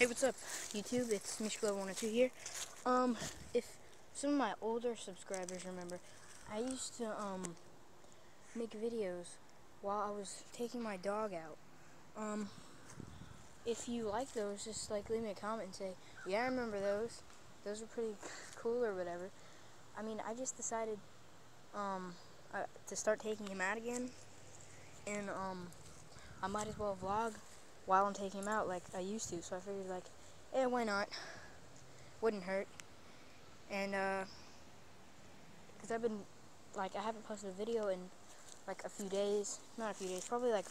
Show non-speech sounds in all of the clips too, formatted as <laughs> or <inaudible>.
Hey, what's up, YouTube? It's Mishkalover102 here. Um, if some of my older subscribers remember, I used to, um, make videos while I was taking my dog out. Um, if you like those, just, like, leave me a comment and say, yeah, I remember those. Those were pretty cool or whatever. I mean, I just decided, um, uh, to start taking him out again. And, um, I might as well vlog while I'm taking him out like I used to. So I figured like, yeah, why not? Wouldn't hurt. And uh, cause I've been like I haven't posted a video in like a few days, not a few days, probably like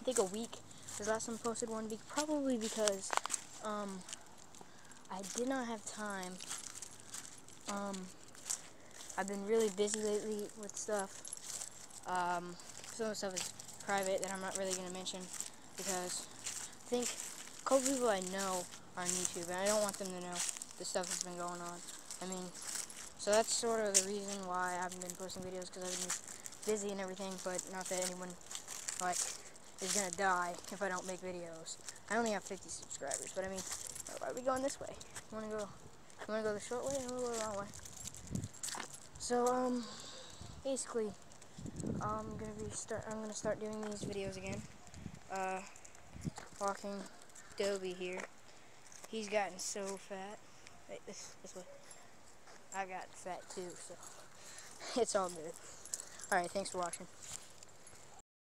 I think a week. Cause last time I posted one week, probably because um I did not have time. Um, I've been really busy lately with stuff. Um, some of the stuff is private that I'm not really gonna mention because I think a couple people I know are on YouTube, and I don't want them to know the stuff that's been going on. I mean, so that's sort of the reason why I haven't been posting videos, because I've been busy and everything, but not that anyone, like, is gonna die if I don't make videos. I only have 50 subscribers, but I mean, why are we going this way? You wanna go, you wanna go the short way, or go the long way? So, um, basically, I'm gonna be start, I'm gonna start doing these videos again uh, walking Dobie here. He's gotten so fat. Wait, this, this way. I got fat too, so <laughs> it's all good. Alright, thanks for watching.